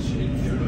much in your